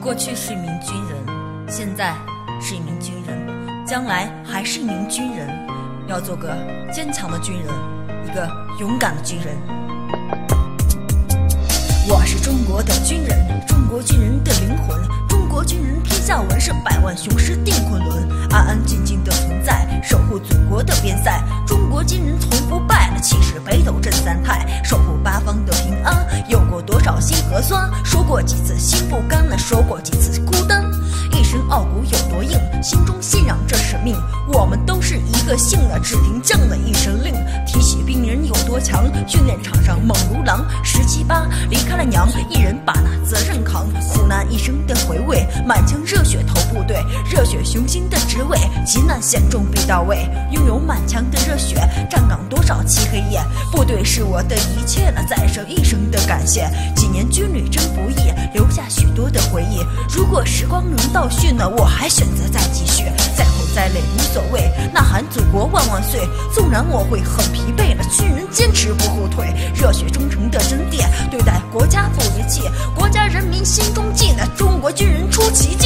过去是一名军人，现在是一名军人，将来还是一名军人。要做个坚强的军人，一个勇敢的军人。我是中国的军人，中国军人的灵魂。中国军人天下闻，是百万雄师定昆仑，安安静静的存在，守护祖国的边塞。中国军人从不败，气势北斗镇三泰，守酸？说过几次心不甘了？说过几次孤单？一身傲骨有多硬？心中信仰着使命。我们都是一个姓的，只听将的一声令。提起兵人有多强？训练场上猛如狼。十七八离开了娘，一人把那责任扛。苦难一生的回味，满腔热血投部队，热血雄心的职位，急难险重必到位。拥有满腔的热血，站岗多黑夜。部队是我的一切了，再生一生的感谢。几年军旅真不易，留下许多的回忆。如果时光能倒叙呢，我还选择再继续。再苦再累无所谓，呐喊祖国万万岁。纵然我会很疲惫了，军人坚持不后退，热血忠诚的真谛，对待国家不离弃，国家人民心中记呢。中国军人出奇迹。